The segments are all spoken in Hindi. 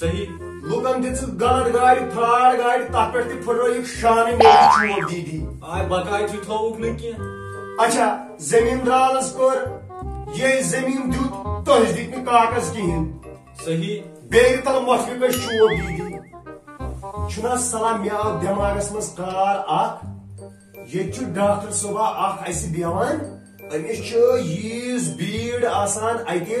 सही लुकन दिस गलत गाड़ी फ्रॉड गाड़ी तथ पे फुटो शान दी दीदी आय बकाय तु थोक ना कह अच्छा जमीन दालस कोर ये जमीन दुत तुह दित कागज काकस कहें सही बेतल तल मफी पे दी दीदी चुना सलाह मे आव दिमागस मज कार अख ये डॉक्टर सुबह अख अस बेवान अमिस यीज भीड़ आसान अति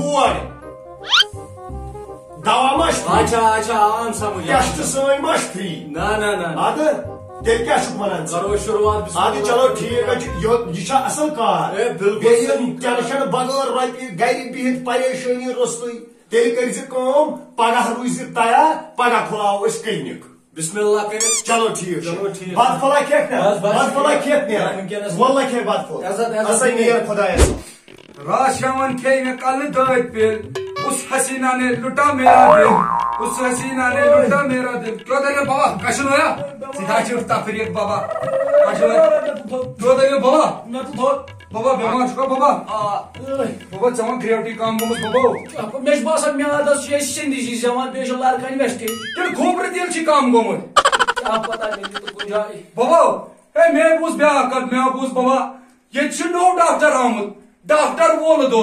board almaš ti. Ača, ača, on samo ja. Kashti so imaš Na, na, na. Adı Gel gel şu kumaran. Karo şuruvat bizim. Hadi çalo tiye yo yişa asıl kar. E bilgul. Beyin gelişen bagır right gayri bihin parayşani rostoy. Teli karizi kom pagah ruizi taya pagah kulao es klinik. Bismillah kırık. Çalo tiye. Çalo tiye. Bad falan kek ne? Bad falan kek ne? Valla kek bad falan. Asay niye kodaya. Raşaman keyme kalı dövüt bir. उस हसीना ने लुटा मेरा दिल उस हसीना ने लुटा मेरा दिल क्यों दे बाबा कशन होया सीधा उठता फिर एक बाबा कशन क्यों दे बाबा मैं तो थोड़ बाबा बेमार छुका बाबा बाबा चमन क्रिएटिव काम गोस बाबा मेश बासन मे आदत छ सिंधी जी जवान पेश लारखान वेस्ट तिल खोबर दिल छ काम गोमत क्या पता नहीं तो गुंजाई बाबा ए मैं बूस ब्या कर मैं बूस बाबा ये छ डॉक्टर आमद डॉक्टर बोल दो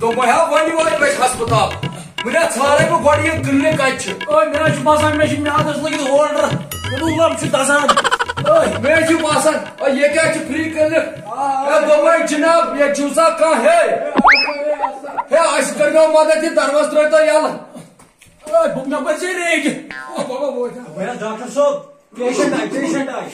Domaya vali var beş haspatal. Mına çare bu vali yok Ay kaç. şu basan meşim ne adasla gidi hordur. Bunu ulan şu tasan. Oy mına şu basan. Ay ye kaç free kırlı. Ya domay cinab ya cusa kah hey. Hey aşkırma madati ki durata yalan. Ay bu ne bacı reygi. Baba bu ya. Baya doktor soğuk. Pięćdziesiąt, pięćdziesiąt aś.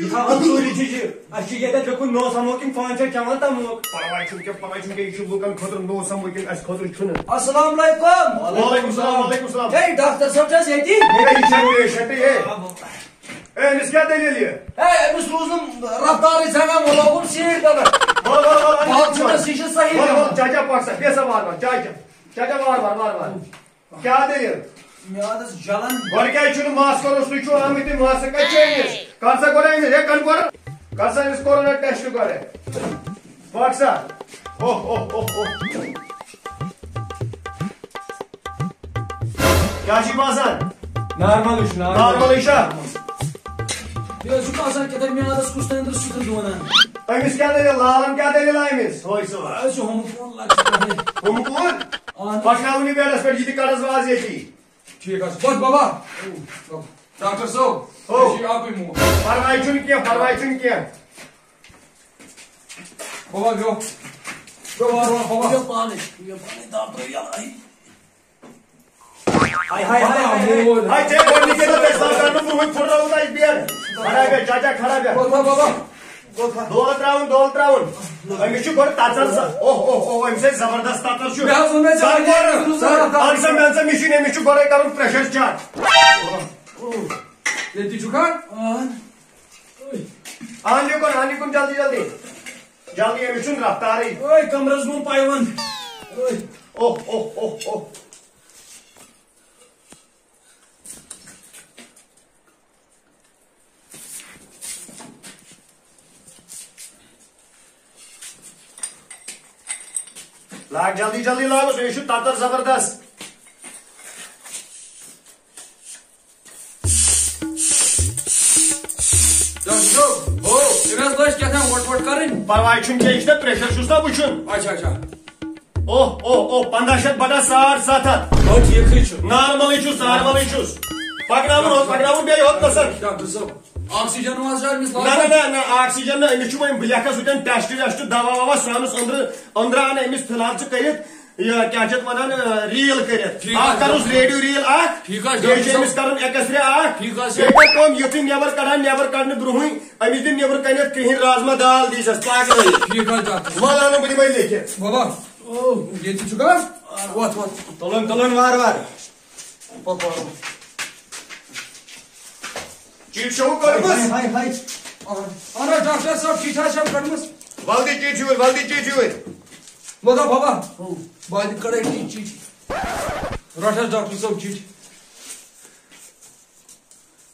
Michała Turicici. A ci jeden tylko no samokim fancza ciała tam mok. Parvay çünkü parvay çünkü işi bulkan kodrum no samokim as kodrum çunun. Assalamu alaikum. Alaikum selam, alaikum selam. Hey doktor soracağız yedi. Ne içen bir şete ye. Enes gel deliliye. Hey Enes Ruzum raftarı sevmem olabım şehir kadar. Var var var. Balçıda şişe sahip. Var var caca baksa piyasa var var caca. Caca var var var var. Gel deliliye. මියාදස් ජලන් වර්ගයචුරු මාස්කරොස් නුචු ආමිති මාසක චේන්ජස් කන්ස කොරෙන්ද रे कल कोर कसा इस कोरोना टेस्ट करे व्हाट्स अप ओ ओ ओ ओ Yaşı bazen. Normal iş, normal. Normal iş ha. Yaşı bazen kadar miyadas kustandır sıkı duvanan. Ayımız kadar lalam kadar layımız. Hoysa var. Yaşı homukluğun lakı. Homukluğun? Başkanlığı bir arası bir ciddi karız vaziyeti. 뒤에 가서 봐 뭐, 봐봐 닥쳤어 어지 앞에 뭐 발바이 줄게요 발바이 줄게요 봐봐 줘 봐봐 봐봐 이거 빠네 이거 빠네 나 뭐야 हाय हाय हाय हाय जय बोलने के लिए पैसा डालूं तो वो छोटा होता है बियर खड़ा गया चाचा खड़ा गया बाबा დოალტრაუნ დოალტრაუნ აი მე შეგორ ტაცალსა ოჰო ოჰო აი მე ზამარდას ტაცალშო და ზომე ზარგარ ზარგარ აი მე ზამე მიშინე მე შეგორ აი კარო პრეშერ ჩა ლე დიჩუ ხა აი ანი გონ ანი გონ ჯალდი ჯალდი ჯალდი მე შეგორ რაფტარი ოი კამრაზ გონ პაივან ოი ოჰო ოჰო ოჰო Jaldi लाग जल्दी जल्दी लाग सो यह ततर जबरदस्त Biraz baş keten vort vort karın. Parvay çünkü işte da bu buçun. Aç aç aç. Oh oh oh bandajat bana sağır zaten. Ot yıkıcı. Narmalı içiz narmalı içiz. Pakravun ot pakravun bir yok nasıl? Tamam kızım. Oxygen वाजर मिस ना ना ना ना ऑक्सीजन ना अमिस वह ब्लैकस वो टेस्ट वेस्ट दवा ववा सामस अंदर अंदर आन अमिस फिलहाल कर यह क्या वन रील कर करूस रेडियो रील अमिस कर एक्सरे कम युथ नबर कड़ान नबर कड़ ब्रोह अमिस दिन नबर कन कहीं राजमा दाल दीजस पागल वह आनो बह दिम लिखित बाबा ये चुका वत वत तलन तलन वार वार Chief Show Karmus. Hai, hai, hai. Honor Doctor Sir, Chita Show Karmus. Valdi Chief Show, Valdi Chief Show. Mother Baba. Valdi Karai Chief Chief. Rotter Doctor Sir Chief.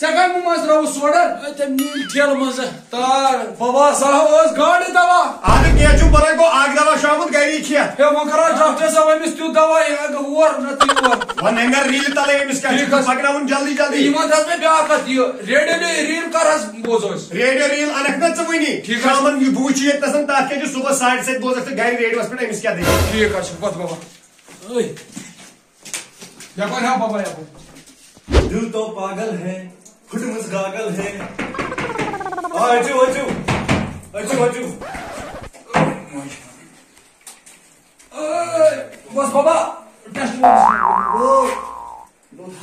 Çakal mı mazra o sorar? Ötem nil tel mazı. Tar baba sahı öz gadi dava. Adı geçu bana go ag dava şamut gayri kiya. Ya makara çahte sabah mistu dava ya gavur nati var. Van nengar reel tala emis kaç. Bakra un jaldi jaldi. İman tasme bir akat diyor. Radio reel karas bozoz. Radio reel anakna çıvini. Şamın yubuçu yetmesin tahke şu sabah saat set bozaktı gayri radio aspet emis kiya diyor. Kiya kaç bat baba. Oy. Yapar ha baba yapar. दिल तो पागल है खुटमुस गागल है acı, acı. अजू अजू Bas baba. Yaşlı olmuş.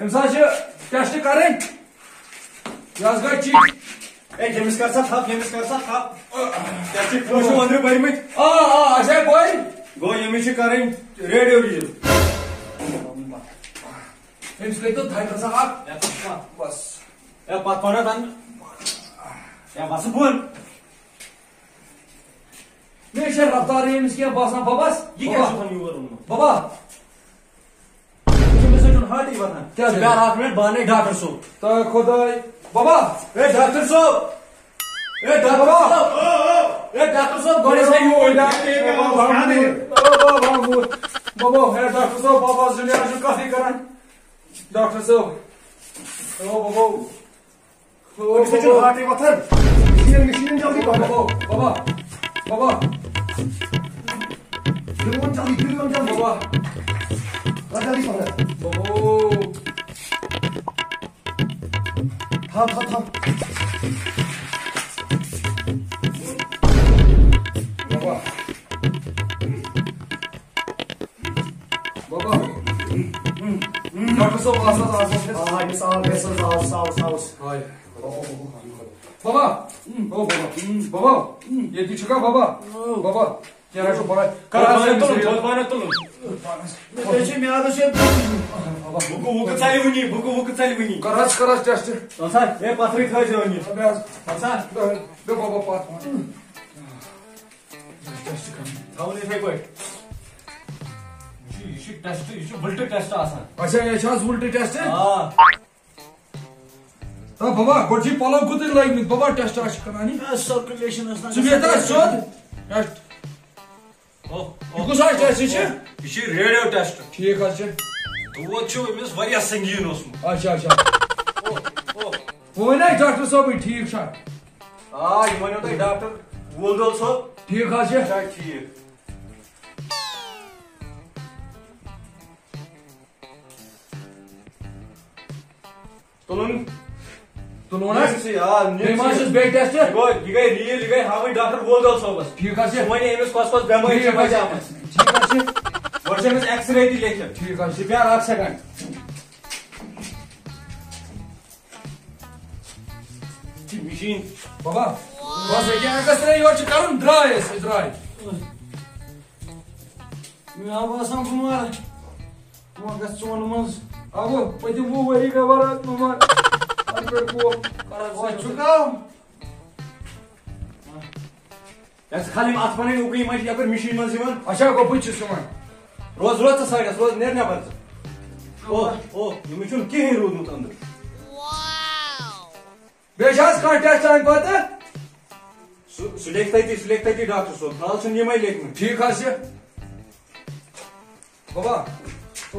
Emsacı, yaşlı karın. Yazgaççı. Ey temiz karsa tap, temiz karsa tap. Yaşlı koşu andırı bayımı. Aa, aa, aşağı koy. Go yemişi karın, red ediyor. Entfleckt Teilwasser ab. Ja, pass mal. Was? Ja, was war dann? Ja, was bu? Ne işe raptariyemizken basan babas? Yine şukan yuvarım. Baba. Kimse şun hadi vatan. Kya dedi? Ben hakmet bana doktor so. Ta koday. Baba. Hey doktor so. Hey doktor so. Hey doktor so. Gole sen yu oyla. Baba. Baba. Baba. Baba. Hey doktor so. Baba. Züleyha şu kafi karan. 나가서 어버고 우리 세준 하대 버튼 신영이 신영이 봐봐 봐봐 봐봐 들어온 자리 들어온 자리 봐봐 뭐, 뭐. 나자리 봐라 오다다다 뭐, Marcos Alves, Alves, Alves, Alves, Alves, Alves, Alves. Olha. Baba! Ô, baba! Baba! E aí, Tchuca, baba! Baba! Que era chupa, Cara, vai na tulu, vai na tulu. Deixa me nada, chefe. Буку буку цали вни, буку буку цали вни. Карас карас тясти. Тасан, э патрик хай зевни. Тасан, да баба пат. Тясти кам. Таули хай бой. you should test you test आसन अच्छा एशास voltage test है हाँ baba koçi palav kutu layıklık baba test aşık kanani. Circulation aslan. Sübiyata sod. Test. Oh. Yukus aç test içi. İşi radio test. Çiğe kaçı. Tuvat çoğumuz var ya sengin olsun. Aç Oh oh. Bu ne doktor sobi ठीक छा आ ये मनो तो डॉक्टर बोल दो सो ठीक है ठीक Tolong Tolona Neyse ya Neyse is back tester You guys, you guys real, you guys how many doctor gold also was ঠিক আছে Semuanya MS kos kos bemo ini apa aja mas ঠিক আছে Version is X-ray dilekir ঠিক আছে Bir arak second Machine Baba Bas ege arkasına yuva çıkarın dry es dry Ya basan kumar Kumar kaç çoğunumuz Аго, почему вы говорят, ну мать? Ой, чукам! Yani kalim atmanın okuyayım acı yapar mişin şey malzemen. Aşağı kapı çıksın. Roz roz tasarıyız, roz nerede yaparsın? O, o, oh, oh, yumuşun ki hin ruhunu tanıdır. Wow! Beşaz kartel sen patı? Sülekteki, sülekteki doktor sor. Kalsın yemeği lekmi. Çiğ karşı. Baba,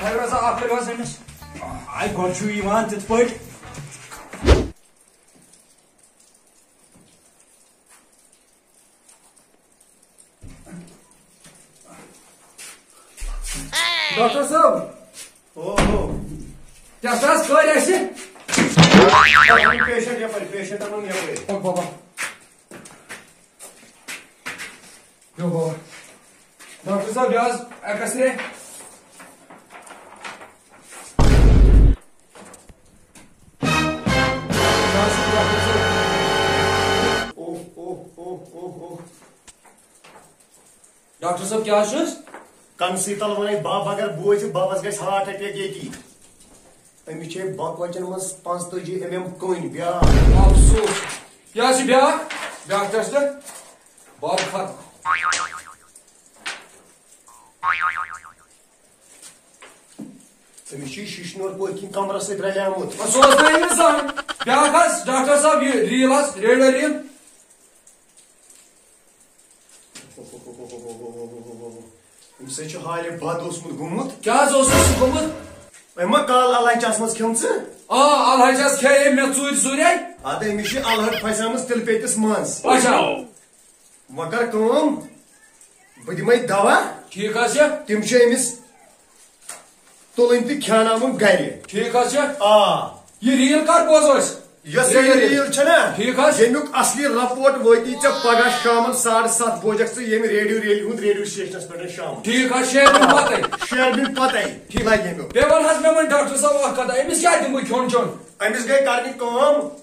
Hayır, sen affedersiniz. Ay, konuşuyu iman tut, bak. Doctor साहब क्या कम तल वन बब अगर बोच बबस गार्ट अटैक ये Əmi ki, e, bank vaçınımız panstıcı əməm qın, biya. Absus. Yazı biya. Biya arkadaşlar. Barkat. Əmi ki, e şişnur bu ikin kamerası drəlyamut. Nasıl ne insan. Biya kas, daktar sahab, rilas, rilalim. Əmi şu hali bad osmut gumut. Kaz olsun gumut. Ama kal alaycaz mı kimse? Aa alaycaz kaya emniyet suyut suyray? Adı emişi alhır paysamız tilpetis mans. Başa. Makar kılım. Bıdımay dava. Kik asya? Timşe emiz. Tolunti kyanamın gayri. Kik asya? Aa. Yürüyel kar bozoş. Yes ठीक है असली रिपोर्ट वती चे पगा शाम 7:30 बजे से ये रेडियो रील रेडियो स्टेशन पे शाम ठीक है शेयर ठीक है यमुक वन डॉक्टर साहब वक्त क्या दिमु खोन चोन एमिस गई करनी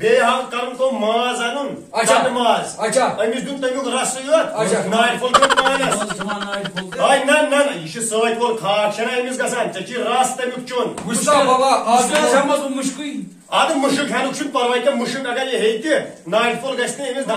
Bey hal karım ko maz anun. Acha. Tan maz. Ay biz dün temiz rastı yok. Acha. Nail fol kök manas. Ay nan nan. İşi sığayt bol kakşana ömüz gazan. Çeki rast temiz çun. Mustafa baba. Adı yaşamaz o muşkuy. Adı muşuk henuk şun parvay ki muşuk agar ye heyti. Nail fol gazete ömüz da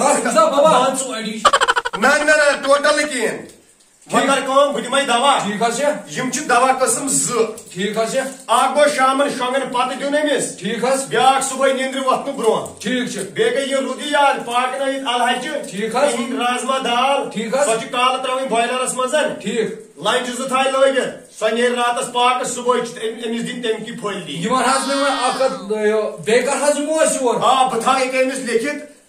Rast baba. Bansu ödüş. Nan nan total kıyın. Մտարկում բդիմայ դավա։ Թիրքաչի։ Իմչի դավակասım zı. Թիրքաչի։ Ագո շամն շոնգն պատի դունեմիս։ Թիրքաս։ Բյակ սուբայ նինդրի վատնու բրոն։ Թիրքçi։ Բեգե յ ռուդի յար պակնայ ալհաճի։ Թիրքաս։ Ին ռազմա դալ։ Թիրքաս։ Սոçi կալ տրավի բայլարաս մազան։ Թիրք։ Lançızı thay löyge. Sanyer ratas pakı suboy emiz din temki poldi. Yimar hazmı akat bekar hazmı var. Ha, bıtay temiz lekit.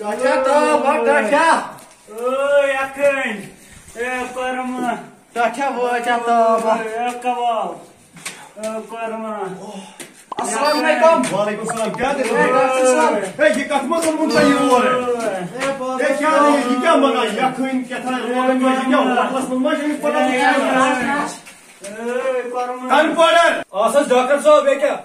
Taşa da bak taşa. Oo yakın. Parma. E, taşa bu taşa da bak. Yakabal. Parma. E, oh. Assalamualaikum. Waalaikumsalam. Gel de. Hey yıkatmasın bundan yılları. Ne yani yıkan bana yakın ne oğlum yıkan uzaklaşılmaz şimdi bana. Kan parar. Asas Cakan Sağ Beka.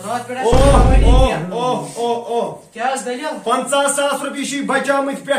रात पे क्या रुपये बचाम पे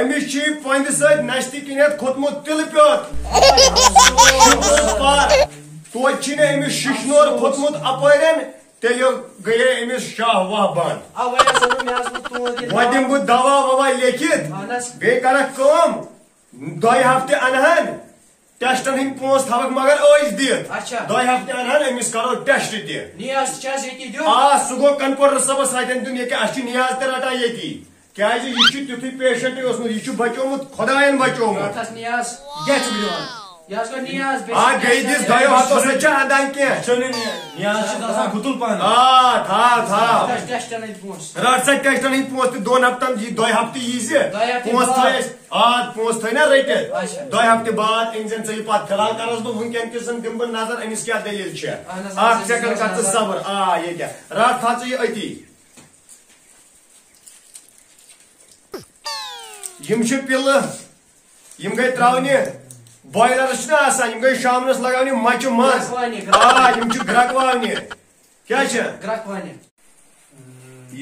अमिस पंद सश्त कन खोतमुत तिल पोत तोह अमिस शिशनोर खोतमुत अपन तेल गये अमिस शाह वाह बंद वह दिम बह दवा ववा लिखित बेह कर दोय हफ्ते अनहन टेस्टन हिंद पोस थवक मगर ऐस दित हफ्ते अनहन अमिस करो टेस्ट दि नियाज छस यति आ सुगो कंपाउंडर सब साथन अस नियाज त रटा यति क्या यह तिथु पेशेंट यह बचोमुत खुदायन बचोमुत Yazgan Niyaz. Ha geydiz dayı hatası ki andan ki. Şöyle Niyaz için asan kutul pan. Ha ta ta. Kaç kaç tane itmoş. Rarsak kaç tane itmoş doy haftam ji doy hafti yizi. Poz thays. Ha poz thay na rayte. Doy hafti baad injen sahi pat kalal karas do hunken kisan dimban nazar enis kya delil che. Ha çakar katı sabır. Ha ye kya. Rat thacı ye ati. Yim şu pil. Yim gay travni. বয়লারছনা হাসান ইমগোয় শামনস লাগাউনি মাচো মার আ ইমচো গরাকওয়ানি ক্যাচে গরাকওয়ানি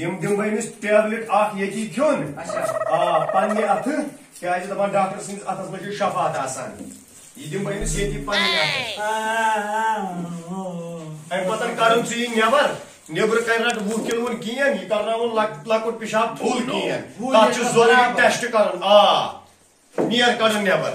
ইম ডিমবাইনি ট্যাবলেট আ ইকি থিওম আচ্ছা আ পানি আতি ক্যাচে দবা ডক্টর সিনস আতাছ মাচো শফা হাসান ইদিমবাইনি চেতি পানি আ আই পটার কারুছি নেবর নেবর কাইরাত বুরকিনন কি ই নি করনা ওন লাখ লাখ পিশাব থুল কি আ চ জোরি টেস্ট কারন আ মিয়ার কারন নেবর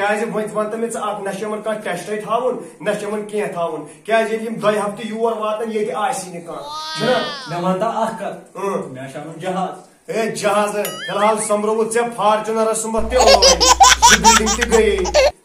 क्या वन तमें नश कह टेस्ट थावन नश कह क्या दोह हफ्त योर वातान ये आसी मे वन जहाज जहाज फिलहाल संभ्रो ऐसे फार्चुनर सुमत गई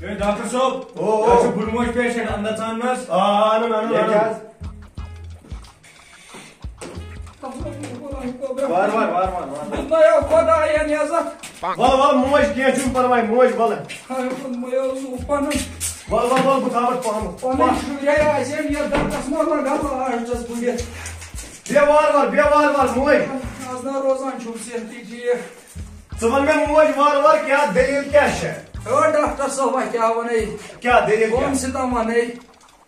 Hey doktor soğuk. Oo. Ya şu bulmuş peşin anlatsanmaz. Aa anam anam anam. Var var var var. var. Bunda yok o da yan yazak. Valla valla muaj kaya çün parvay muaj valla. Panım. Valla valla bu tavat panım. Panım şuraya açayım ya da kasmar var galiba arayacağız bu yer. Bir var var bir var var muaj. Azna rozan çok sevdiği. Sıvan ben muaj var var kya delil kya şey. Ö doktor sabah kya vanay. Kya delil kya. Kom sitam vanay.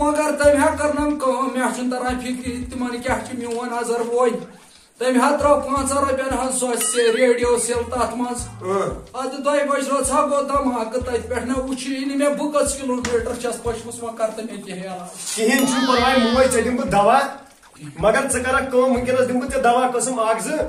मगर तम करनम मे तरफी तिम क्या मोन नजर वो तम त्रो पांच रोपन सो रेडियो सिल तथ मज अद दह बज रोज गो धमाक तथ पे ना मे बह कस किलोमीटर चस पचमस वो कर तमे कहें पर्वाय दवा मगर ऐ कर दवा कसम अ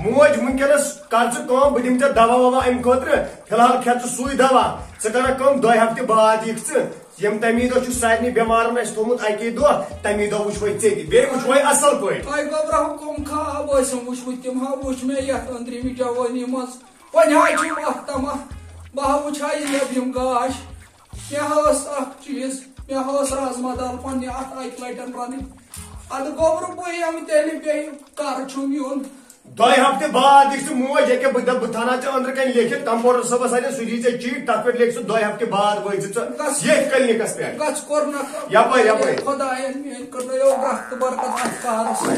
मोज वनस कर बह दिम दवा ववा अम खु फिलहाल खे सु दवा ऐ कम दो हफ्ते बाद यम तमी दह सारे बेमारन थोमुत अक दह तमी दह वो ऐ वो असल पे मे बह गाश मे चीज मे राजमा दाल पे अक लटन रन अद गोबर बम तेल पे कर दह हफ्ते बाद दिख मोज हे बह थाना चे अंदर कन लिखित कंपाउंडर सबस अने चीट तक पे लिख दह हफ्ते बाद वो ये क्लिनिकस पे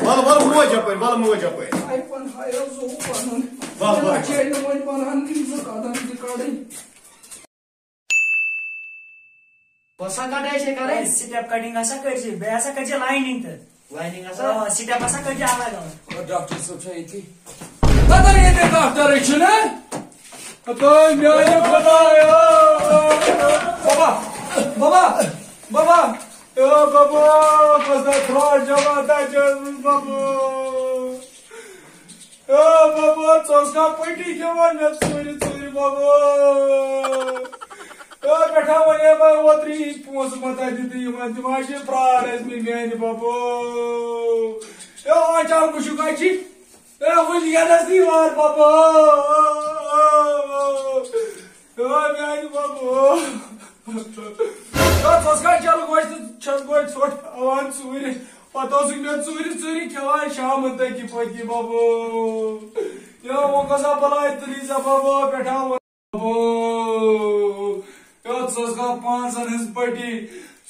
वल वल मोज यप वल मोज yup step cutting lining lining step adopted society. Adam yedi tahtar içine. Adam yani kolay. Baba, baba, baba. Ya baba, позатрой жамата жүрміз бабу. Ya baba, соска пойди кеман нет сури сури бабу. Я беха мне моего три пуза мотать, ты его отнимаешь, прорезь меня, не бабу. Eu çalmışım kaçı. Ya kuş yarası var baba. Ya yani baba. Ya toskan çalı koştu. Çalı koştu. Avan suyunu. Patosul ne suyunu suyunu kevan şamındaki paki baba. Ya o kaza bala ettirize baba. Peta baba. Ya toskan pansanız pati.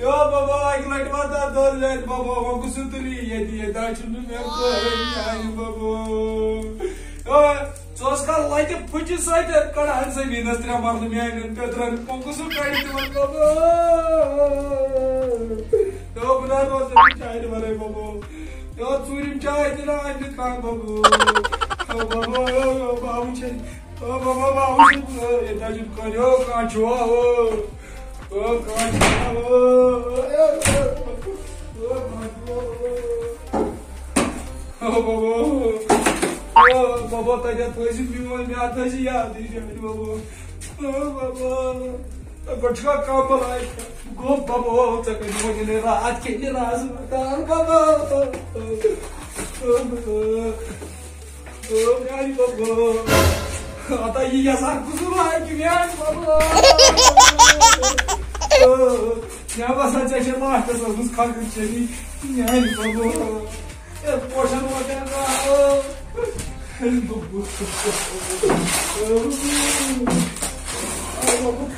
Yo baba aklak vata doller baba kokusu tuli yedi yedi açıldım hep yani baba. Yo Soskar like puji saydı kada hansa vinastra mardım yani Petran kokusu kaydı baba. Yo bunlar olsun çaydı var baba. Yo turim çaydı lan aynı kan baba. Baba yo yo babu çay. Baba baba babu yeter çünkü yo kan çuva o. oh babó tá de atrás de mim, olha, atrás de ar, deixa ele, babó. Ô, babó. Agora te acalma lá, Go, babó, tá com de mão de levado, que de naso, tá, babó. oh babó. Ô, babó. Ada iyi yazar kuzular gibi ya. Ya basacak şey bahçe olmuş kalkın çeli. Yani baba. Ya boşan boşan da. Ay baba. Ay baba.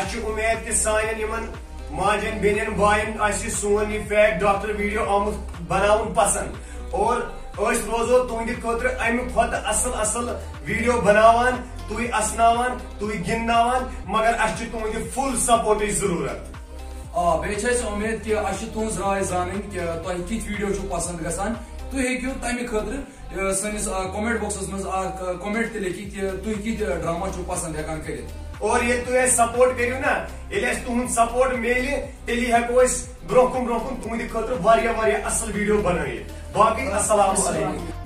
उम्मीद कि सान माजन बेन बायन सोन यह फैट डॉक्टर वीडियो आम बना पसंद और रोजो तुंद खुद अमि असल असल वीडियो बनावान तु असना तु ग मगर अस तुंद फुल सपोर्ट जरूरत आ बेच उम्मीद कि अस तुज राय जान कि तुम कित वीडियो पसंद गसान तुम हेको तमें खुद समेंट बॉक्स मज कमेंट त कि तुम कित ड्रामा पसंद हेकान कर और ये तुम सपोर्ट करू ना ये तो तुम सपोर्ट मिले तेल हेको ब्रोह कुन ब्रोह कुन तुंद खुद वीडियो बन बाकी असलम